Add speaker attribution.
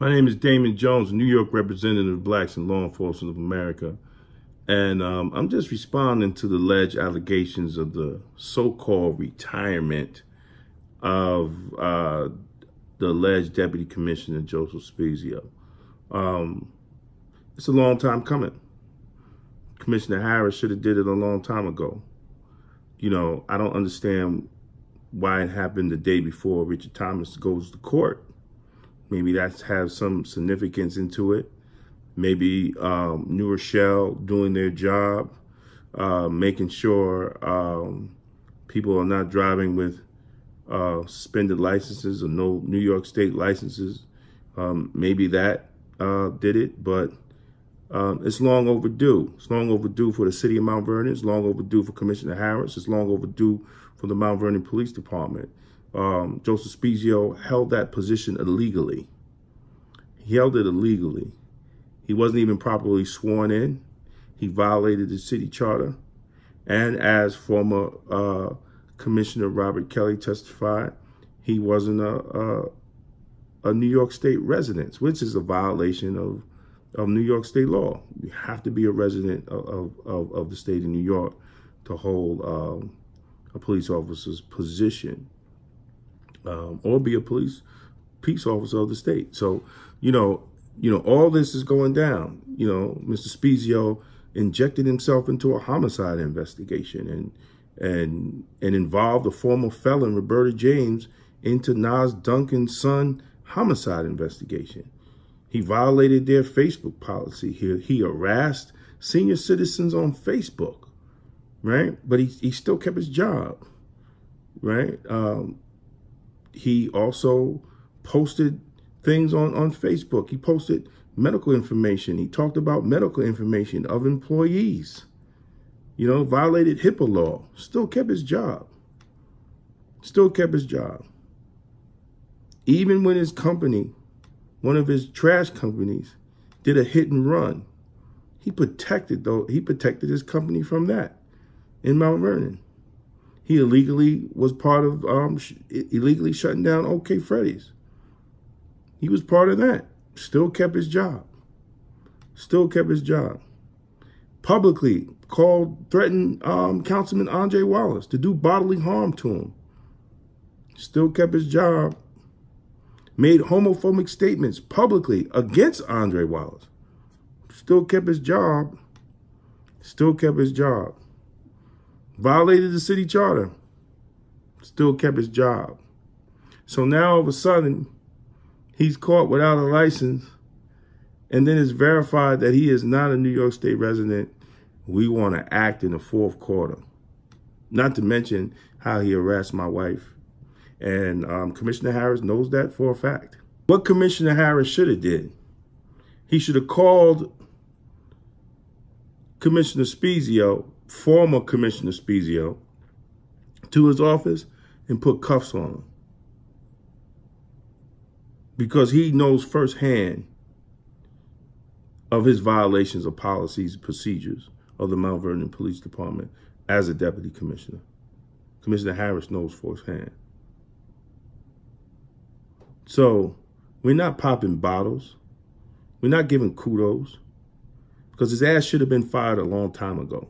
Speaker 1: My name is Damon Jones, New York representative of Blacks in Law Enforcement of America. And um, I'm just responding to the alleged allegations of the so-called retirement of uh, the alleged Deputy Commissioner Joseph Spiezio. Um, it's a long time coming. Commissioner Harris should have did it a long time ago. You know, I don't understand why it happened the day before Richard Thomas goes to court. Maybe that has some significance into it. Maybe um, New Rochelle doing their job, uh, making sure um, people are not driving with uh, suspended licenses or no New York State licenses. Um, maybe that uh, did it, but um, it's long overdue. It's long overdue for the city of Mount Vernon. It's long overdue for Commissioner Harris. It's long overdue for the Mount Vernon Police Department. Um, Joseph Spiezio held that position illegally. He held it illegally. He wasn't even properly sworn in. He violated the city charter. And as former uh, Commissioner Robert Kelly testified, he wasn't a, a, a New York State resident, which is a violation of of New York state law. You have to be a resident of, of, of the state of New York to hold um, a police officer's position um, or be a police peace officer of the state. So, you know, you know, all this is going down. You know, Mr. Spiezio injected himself into a homicide investigation and and and involved a former felon, Roberta James, into Nas Duncan's son homicide investigation. He violated their Facebook policy. He, he harassed senior citizens on Facebook, right? But he, he still kept his job, right? Um, he also posted things on, on Facebook. He posted medical information. He talked about medical information of employees, you know, violated HIPAA law, still kept his job, still kept his job. Even when his company one of his trash companies did a hit and run. He protected though he protected his company from that in Mount Vernon. He illegally was part of um, illegally shutting down OK Freddy's. He was part of that. Still kept his job. Still kept his job. Publicly called, threatened um, Councilman Andre Wallace to do bodily harm to him. Still kept his job made homophobic statements publicly against Andre Wallace. Still kept his job. Still kept his job. Violated the city charter. Still kept his job. So now all of a sudden, he's caught without a license. And then it's verified that he is not a New York State resident. We want to act in the fourth quarter. Not to mention how he harassed my wife and um, Commissioner Harris knows that for a fact. What Commissioner Harris should have did, he should have called Commissioner Spiezio, former Commissioner Spiezio, to his office and put cuffs on him. Because he knows firsthand of his violations of policies and procedures of the Mount Vernon Police Department as a deputy commissioner. Commissioner Harris knows firsthand. So we're not popping bottles. We're not giving kudos because his ass should have been fired a long time ago.